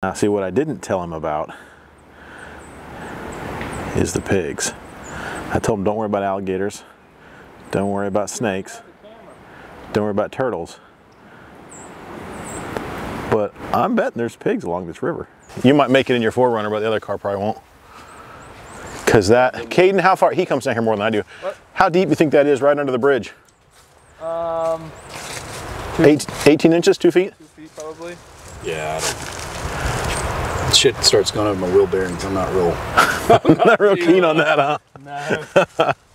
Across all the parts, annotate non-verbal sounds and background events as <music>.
Now see what I didn't tell him about is the pigs. I told him don't worry about alligators, don't worry about snakes, don't worry about turtles. But I'm betting there's pigs along this river. You might make it in your 4Runner, but the other car probably won't. Cause that, Kaden, how far, he comes down here more than I do. What? How deep do you think that is right under the bridge? Um, Eight, 18 inches, two feet? two feet probably. Yeah, I don't. Shit starts going over my wheel bearings. I'm not real. <laughs> I'm Not real keen on that, huh? No. <laughs>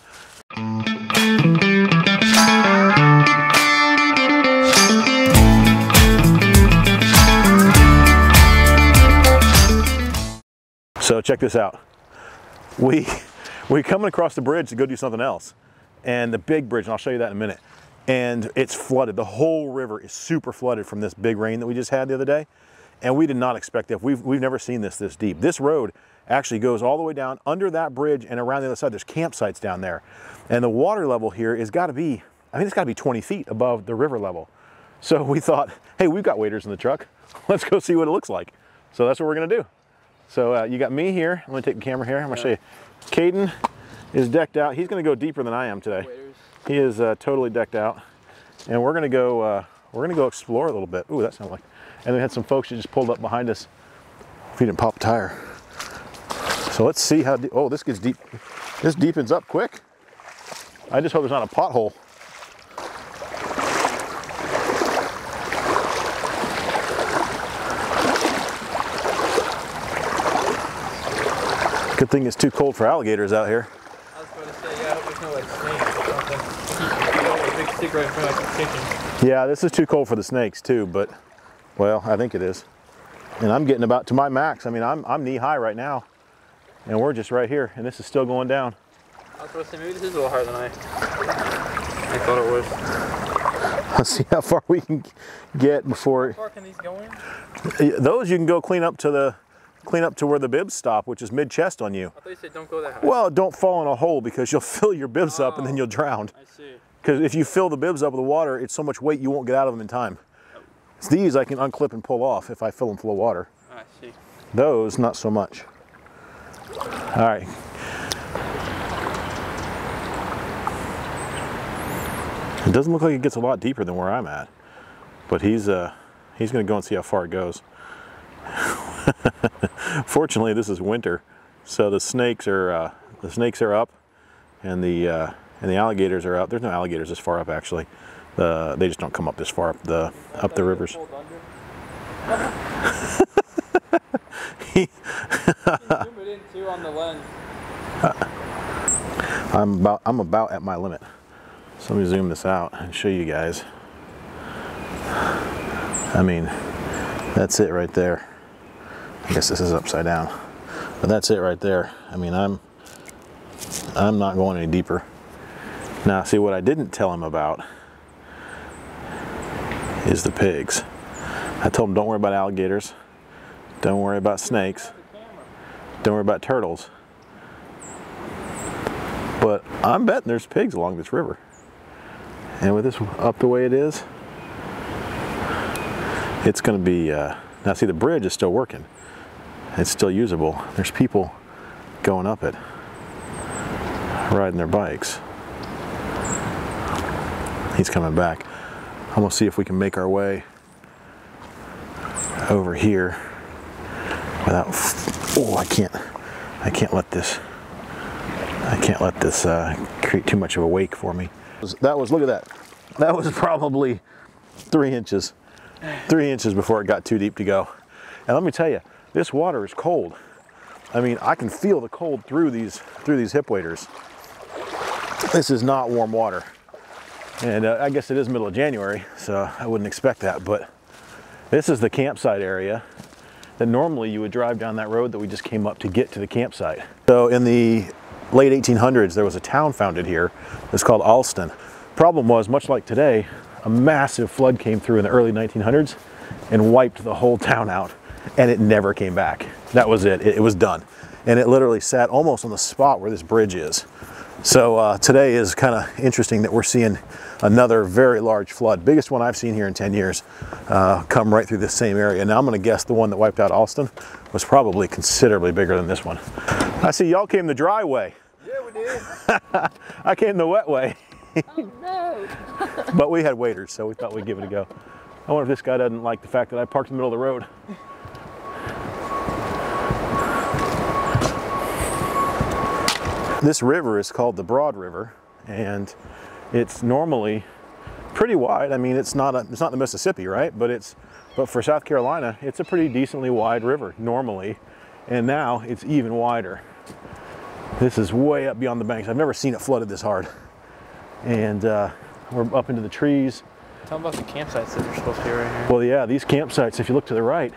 So check this out. We we're coming across the bridge to go do something else, and the big bridge, and I'll show you that in a minute. And it's flooded. The whole river is super flooded from this big rain that we just had the other day, and we did not expect that. We've we've never seen this this deep. This road actually goes all the way down under that bridge and around the other side. There's campsites down there, and the water level here is got to be. I mean, it's got to be 20 feet above the river level. So we thought, hey, we've got waders in the truck. <laughs> Let's go see what it looks like. So that's what we're gonna do. So uh, you got me here. I'm gonna take the camera here. I'm gonna show you. Kaden is decked out. He's gonna go deeper than I am today. Waders. He is uh, totally decked out. And we're gonna go, uh, we're gonna go explore a little bit. Ooh, that sounds like. And we had some folks that just pulled up behind us. If he didn't pop a tire. So let's see how, oh, this gets deep. This deepens up quick. I just hope there's not a pothole. Good thing it's too cold for alligators out here. I was going to say, yeah, I hope there's no like snakes or something. <laughs> Big stick right in front of us kicking. Yeah, this is too cold for the snakes too, but well, I think it is. And I'm getting about to my max. I mean, I'm, I'm knee high right now and we're just right here and this is still going down. I was going to say, maybe this is a little harder than I, I thought it was. Let's see how far we can get before How far can these go in? those you can go clean up to the clean up to where the bibs stop, which is mid chest on you. I thought you said don't go that high. Well, don't fall in a hole because you'll <laughs> fill your bibs up and then Oh. you'll drown. I see. Because if you fill the bibs up with water, it's so much weight you won't get out of them in time. It's these I can unclip and pull off if I fill them full of water. I see. Those, not so much. All right. It doesn't look like it gets a lot deeper than where I'm at, but he's uh, he's gonna go and see how far it goes. <laughs> Fortunately, this is winter, so the snakes are uh, the snakes are up, and the uh, and the alligators are out. There's no alligators this far up actually. The, they just don't come up this far up the up the rivers. Hold under. You <laughs> can zoom it in too on the lens. Uh, I'm about I'm about at my limit. So let me zoom this out and show you guys. I mean, that's it right there. I guess this is upside down. But that's it right there. I mean, I'm I'm not going any deeper. Now, see what I didn't tell him about is the pigs. I told him don't worry about alligators. Don't worry about snakes. Don't worry about turtles. But I'm betting there's pigs along this river. And with this up the way it is, it's going to be, uh, now see the bridge is still working. It's still usable. There's people going up it, riding their bikes. He's coming back. I'm to see if we can make our way over here without, oh, I can't, I can't let this, I can't let this uh, create too much of a wake for me. That was, look at that. That was <laughs> probably three inches, three inches before it got too deep to go. And let me tell you, this water is cold. I mean, I can feel the cold through these, through these hip waders. This is not warm water. And uh, I guess it is middle of January, so I wouldn't expect that, but this is the campsite area that normally you would drive down that road that we just came up to get to the campsite. So in the late 1800s, there was a town founded here. It's called Alston. Problem was, much like today, a massive flood came through in the early 1900s and wiped the whole town out, and it never came back. That was it. It, it was done. and it literally sat almost on the spot where this bridge is. So uh, today is kind of interesting that we're seeing another very large flood, biggest one I've seen here in 10 years, uh, come right through this same area. Now I'm gonna guess the one that wiped out Alston was probably considerably bigger than this one. I see y'all came the dry way. Yeah, we did. <laughs> I came the wet way, Oh no! <laughs> but we had waders, so we thought we'd give it a go. I wonder if this guy doesn't like the fact that I parked in the middle of the road. This river is called the Broad River, and it's normally pretty wide. I mean, it's not a, it's not the Mississippi, right? But it's but for South Carolina, it's a pretty decently wide river normally, and now it's even wider. This is way up beyond the banks. I've never seen it flooded this hard, and uh, we're up into the trees. Tell them about the campsites that are supposed to be right here. Well, yeah, these campsites. If you look to the right,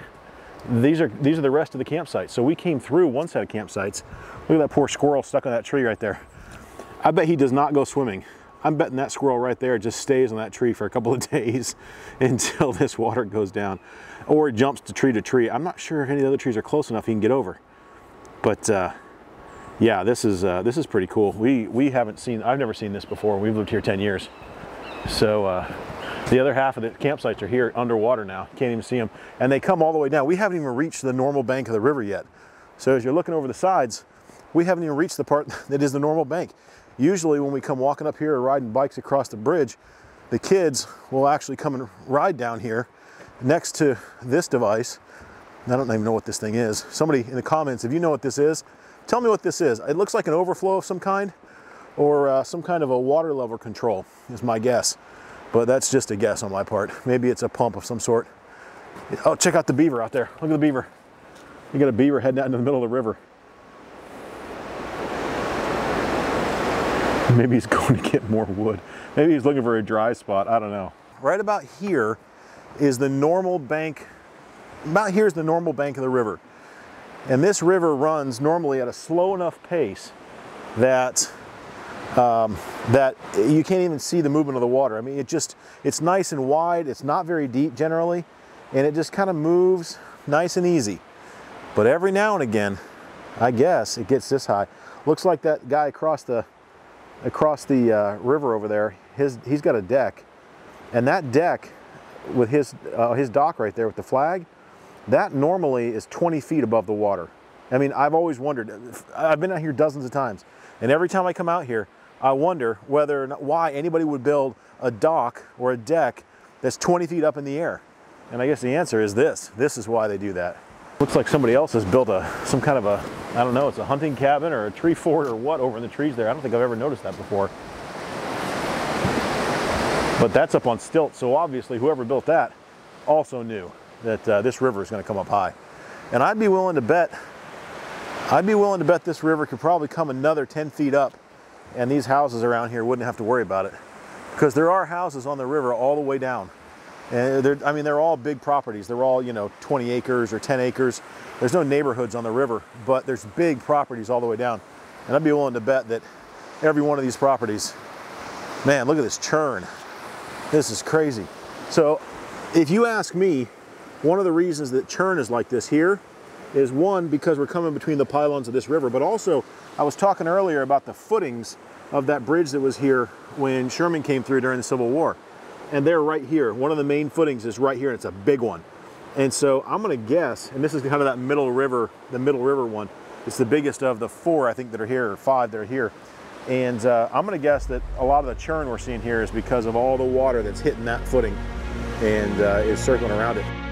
these are these are the rest of the campsites. So we came through one set of campsites. Look at that poor squirrel stuck on that tree right there. I bet he does not go swimming. I'm betting that squirrel right there just stays on that tree for a couple of <laughs> days until this water goes down, or jumps to tree to tree. I'm not sure if any of the other trees are close enough he can get over. But uh, yeah, this is uh, this is pretty cool. We we haven't seen. I've never seen this before. We've lived here 10 years. So uh, the other half of the campsites are here underwater now. Can't even see them. And they come all the way down. We haven't even reached the normal bank of the river yet. So as you're looking over the sides, we haven't even reached the part <laughs> that is the normal bank. Usually when we come walking up here or riding bikes across the bridge, the kids will actually come and ride down here next to this device. I don't even know what this thing is. Somebody in the comments, if you know what this is, tell me what this is. It looks like an overflow of some kind or uh, some kind of a water level control is my guess. But that's just a guess on my part. Maybe it's a pump of some sort. Oh, check out the beaver out there. Look at the beaver. You got a beaver heading out into the middle of the river. Maybe he's <laughs> going to get more wood. Maybe he's looking for a dry spot. I don't know. Right about here is the normal bank. About here is the normal bank of the river. And this river runs normally at a slow enough pace that um, that you can't even see the movement of the water. I mean, it just, it's nice and wide. It's not very deep generally, and it just kind of moves nice and easy. But every now and again, I guess it gets this high. Looks like that guy across the, across the uh, river over there, his, he's got a deck, and that deck with his, uh, his dock right there with the flag, that normally is 20 feet above the water. I mean, I've always wondered, I've been out here dozens of times, and every time I come out here, I wonder whether or not, why anybody would build a dock or a deck that's 20 feet up in the air. And I guess the answer is this. This is why they do that. Looks like somebody else has built a some kind of a, I don't know, it's a hunting cabin or a tree fort or what over in the trees there. I don't think I've ever noticed that before. But that's up on stilts, so obviously whoever built that also knew that uh, this river is going to come up high. And I'd be willing to bet, I'd be willing to bet this river could probably come another 10 feet up and these houses around here wouldn't have to worry about it. Because there are houses on the river all the way down. And I mean they're all big properties. They're all you know 20 acres or 10 acres. There's no neighborhoods on the river but there's big properties all the way down. And I'd be willing to bet that every one of these properties man look at this churn. This is crazy. So if you ask me one of the reasons that churn is like this here is one because we're coming between the pylons of this river but also I was talking earlier about the footings of that bridge that was here when Sherman came through during the Civil War. And they're right here. One of the main footings is right here, and it's a big one. And so I'm gonna guess, and this is kind of that middle river, the middle river one. It's the biggest of the four, I think, that are here, or five that are here. And uh, I'm gonna guess that a lot of the churn we're seeing here is because of all the water that's hitting that footing and uh, is circling around it.